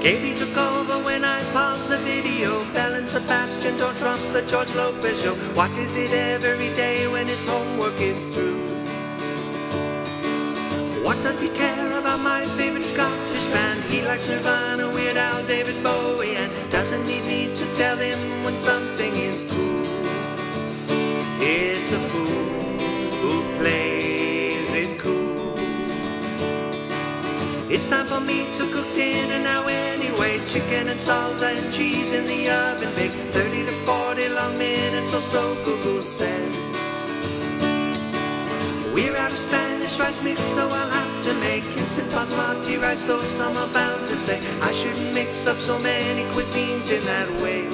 KB took over when I paused the video. Belle and Sebastian don't trump the George Lopez show. Watches it every day when his homework is through. What does he care about my favorite Scottish band? He likes Nirvana, Weird Al, David Bowie, and doesn't need me to tell him when something is cool. It's a fool It's time for me to cook dinner now anyways. Chicken and salsa and cheese in the oven bake 30 to 40 long minutes or so Google says. We're out of Spanish rice mix, so I'll have to make instant basmati rice. Though some are bound to say I shouldn't mix up so many cuisines in that way.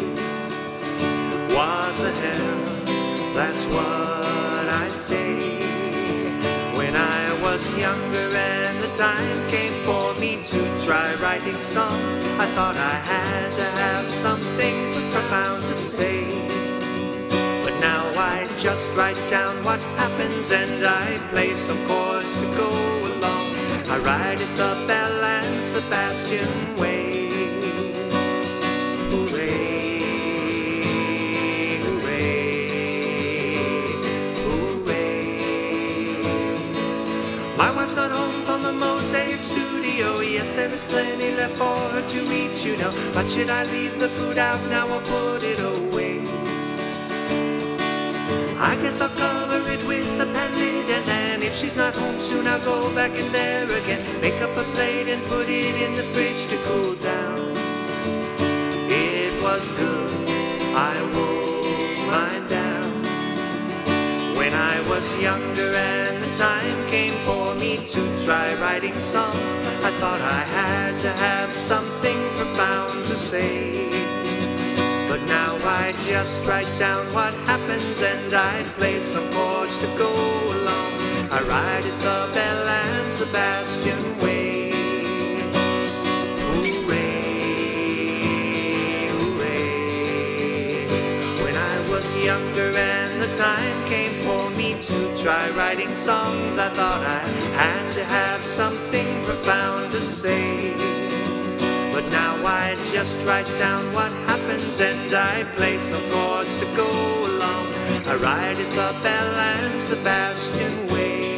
What the hell? That's what I say. Was younger and the time came for me to try writing songs, I thought I had to have something profound to say. But now I just write down what happens and I play some chords to go along. I ride it the Belle and Sebastian way. Mosaic studio. Yes, there is plenty left for her to eat, you know. But should I leave the food out now or put it away? I guess I'll cover it with a pan lid and then if she's not home soon I'll go back in there again. Make up a plate and put it in the fridge to cool was younger and the time came for me to try writing songs, I thought I had to have something profound to say. But now I just write down what happens and I play some chords to go along. I ride it the Belle and Sebastian younger and the time came for me to try writing songs, I thought I had to have something profound to say. But now I just write down what happens and I play some chords to go along. I write it the Belle and Sebastian way.